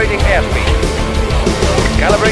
Calibrating airspeed. Calibrating